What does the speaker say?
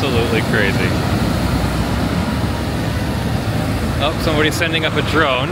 Absolutely crazy. Oh, somebody's sending up a drone.